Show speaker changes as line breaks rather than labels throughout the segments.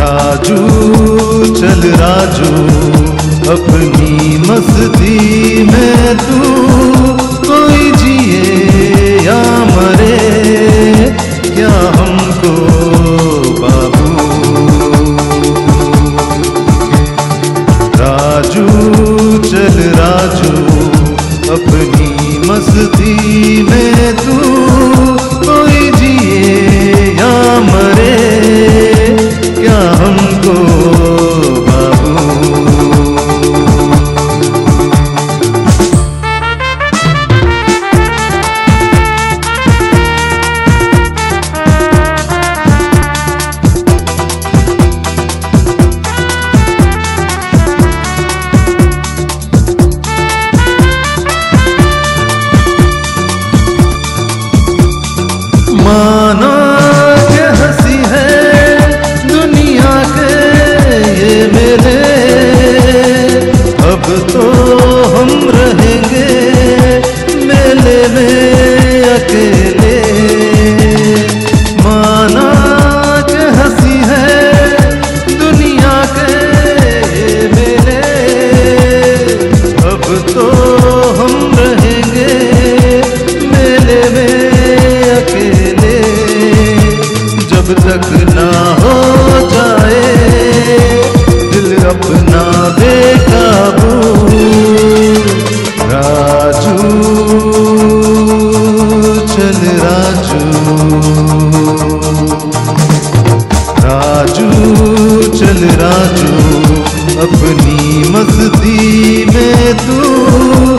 राजू चल राजू अपनी मस्ती में तू राजू चल राजू अपनी मस्ती में तू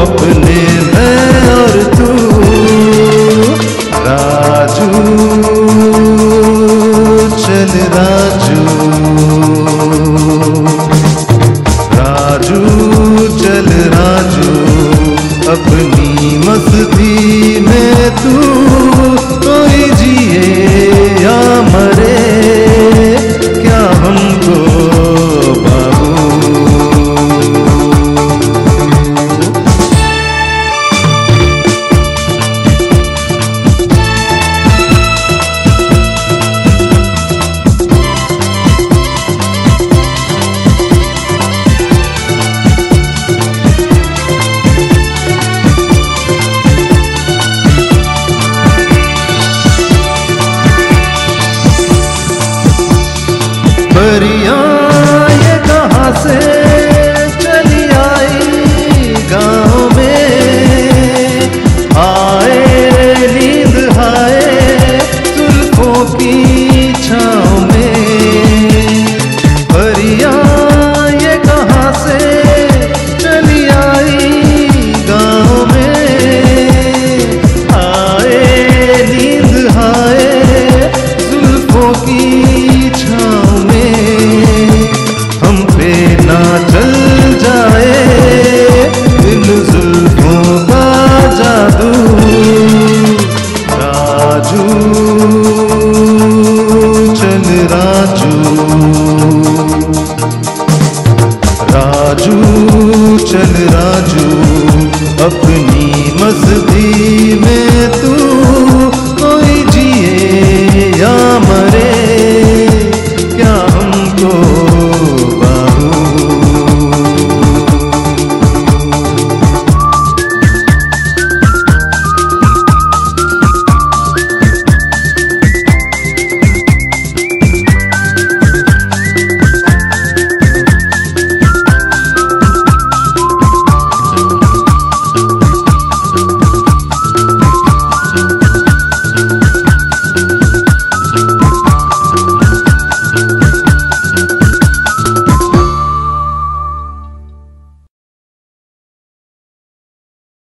अपने मैं और तू। राजू चल राजू। राजू चल राजू। अपनी मस्ती में तू अपनी मस्जिद